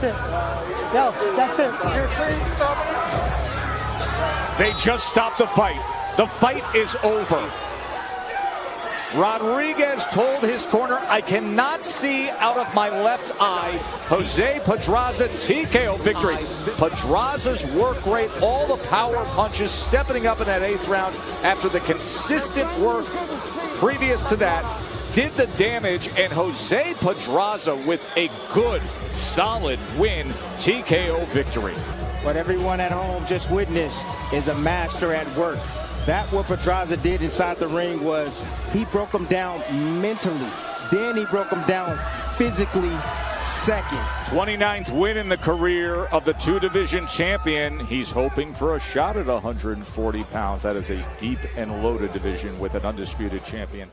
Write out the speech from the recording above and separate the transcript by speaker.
Speaker 1: That's it. Yo, that's it.
Speaker 2: They just stopped the fight. The fight is over. Rodriguez told his corner, I cannot see out of my left eye. Jose Pedraza TKO victory. Pedraza's work rate, all the power punches, stepping up in that eighth round after the consistent work previous to that did the damage, and Jose Pedraza with a good, solid win, TKO victory.
Speaker 3: What everyone at home just witnessed is a master at work. That what Pedraza did inside the ring was he broke him down mentally. Then he broke him down physically second.
Speaker 2: 29th win in the career of the two division champion. He's hoping for a shot at 140 pounds. That is a deep and loaded division with an undisputed champion.